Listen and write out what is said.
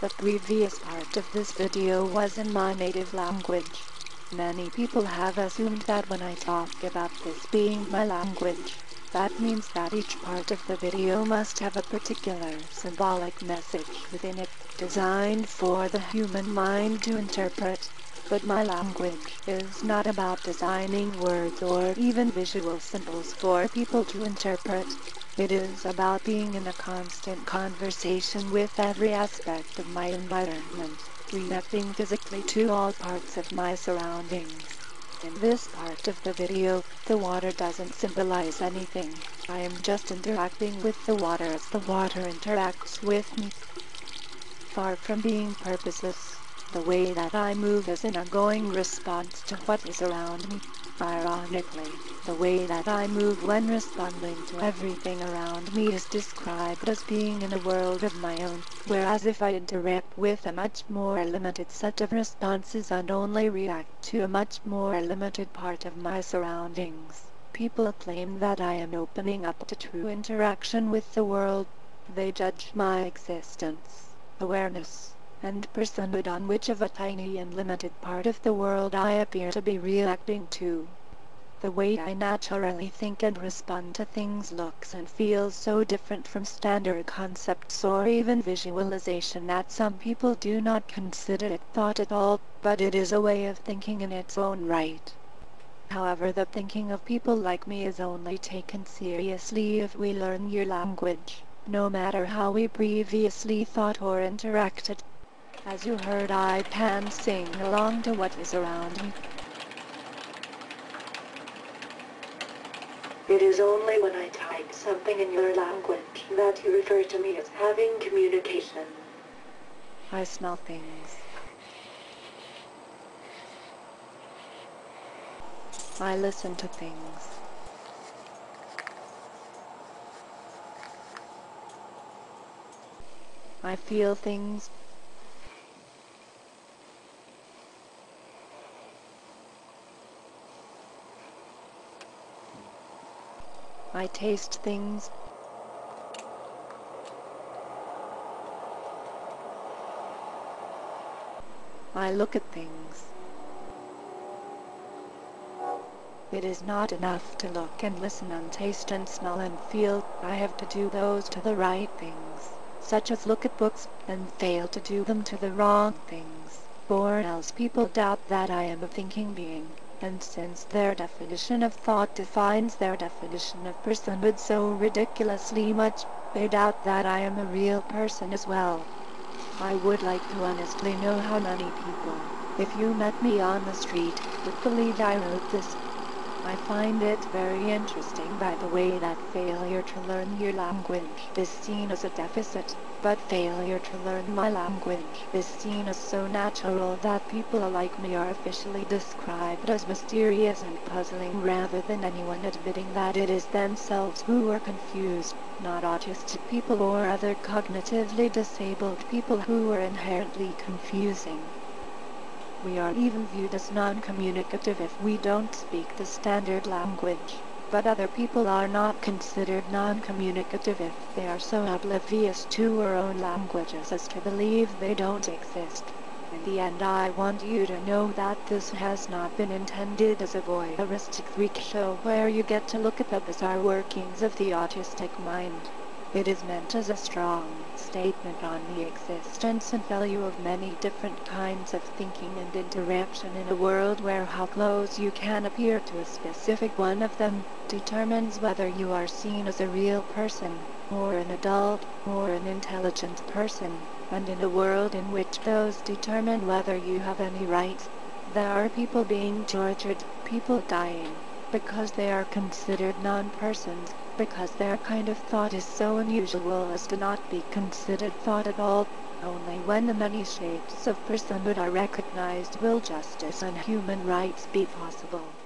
The previous part of this video was in my native language. Many people have assumed that when I talk about this being my language, that means that each part of the video must have a particular symbolic message within it, designed for the human mind to interpret. But my language is not about designing words or even visual symbols for people to interpret. It is about being in a constant conversation with every aspect of my environment, reacting physically to all parts of my surroundings. In this part of the video, the water doesn't symbolize anything. I am just interacting with the water as the water interacts with me. Far from being purposeless, the way that I move is an ongoing response to what is around me. Ironically, the way that I move when responding to everything around me is described as being in a world of my own, whereas if I interact with a much more limited set of responses and only react to a much more limited part of my surroundings, people claim that I am opening up to true interaction with the world. They judge my existence, awareness, and personhood on which of a tiny and limited part of the world I appear to be reacting to. The way I naturally think and respond to things looks and feels so different from standard concepts or even visualization that some people do not consider it thought at all, but it is a way of thinking in its own right. However the thinking of people like me is only taken seriously if we learn your language, no matter how we previously thought or interacted. As you heard I can sing along to what is around me. It is only when I type something in your language that you refer to me as having communication. I smell things. I listen to things. I feel things. I taste things. I look at things. It is not enough to look and listen and taste and smell and feel, I have to do those to the right things, such as look at books, and fail to do them to the wrong things, or else people doubt that I am a thinking being, and since their definition of thought defines their definition of personhood so ridiculously much, they doubt that I am a real person as well. I would like to honestly know how many people, if you met me on the street, would believe I wrote this. I find it very interesting by the way that failure to learn your language is seen as a deficit, but failure to learn my language is seen as so natural that people like me are officially described as mysterious and puzzling rather than anyone admitting that it is themselves who are confused, not autistic people or other cognitively disabled people who are inherently confusing. We are even viewed as non-communicative if we don't speak the standard language, but other people are not considered non-communicative if they are so oblivious to our own languages as to believe they don't exist. In the end I want you to know that this has not been intended as a voyeuristic freak show where you get to look at the bizarre workings of the autistic mind. It is meant as a strong statement on the existence and value of many different kinds of thinking and interaction in a world where how close you can appear to a specific one of them determines whether you are seen as a real person, or an adult, or an intelligent person, and in a world in which those determine whether you have any rights. There are people being tortured, people dying, because they are considered non-persons, because their kind of thought is so unusual as to not be considered thought at all. Only when the many shapes of personhood are recognized will justice and human rights be possible.